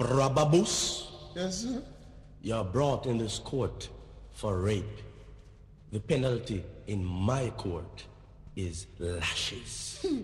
Barbabus, Yes, sir. you're brought in this court for rape. The penalty in my court is lashes. Hmm.